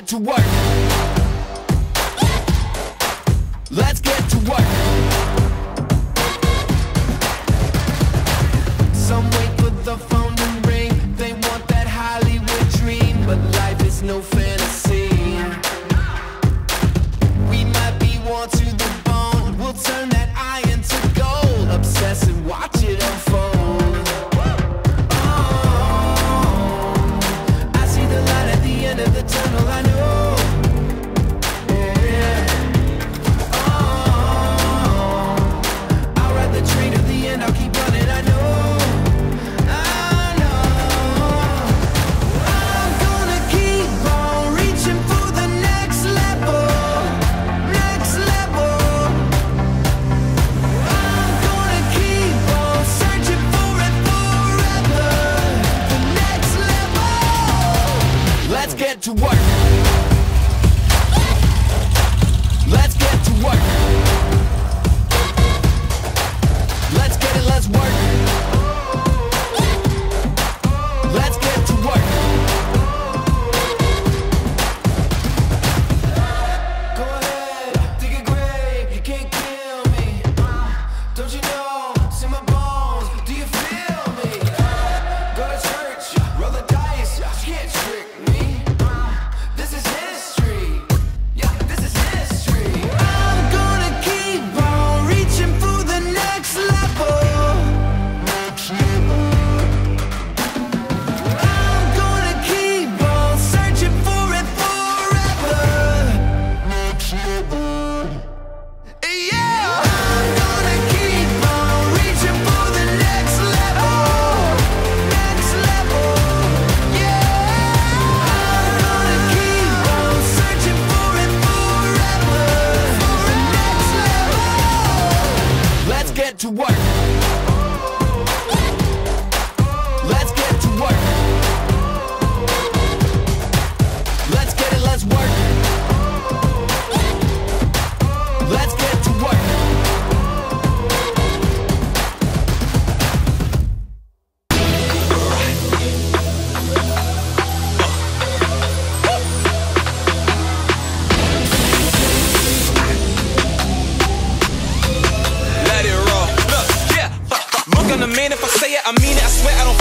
get to work. Let's get to work. Some wait for the phone to ring. They want that Hollywood dream, but life is no fantasy. We might be worn to the bone. We'll turn that iron to gold. Obsess and watch it.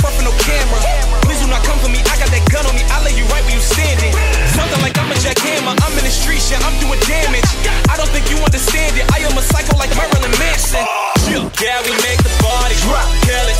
far from no camera. Please do not come for me, I got that gun on me. I lay you right where you standing. Something like I'm a jackhammer. I'm in the street, yeah, I'm doing damage. I don't think you understand it. I am a psycho like Marilyn Manson. Yeah, we make the body drop. Tell it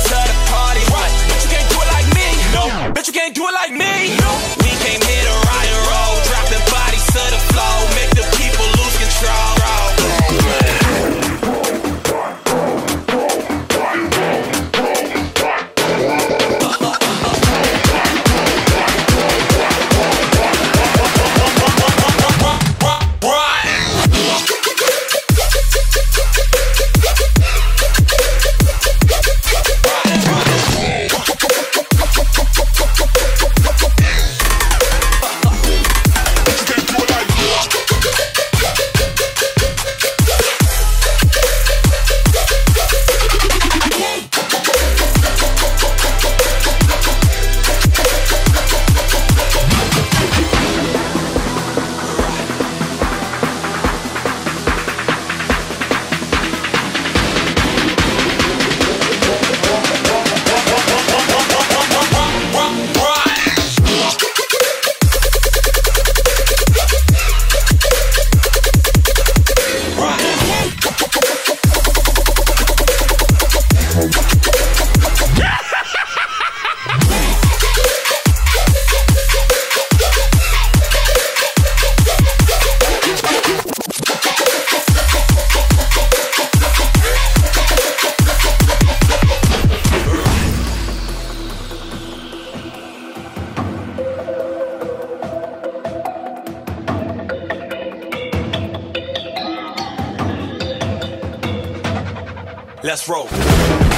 Let's roll.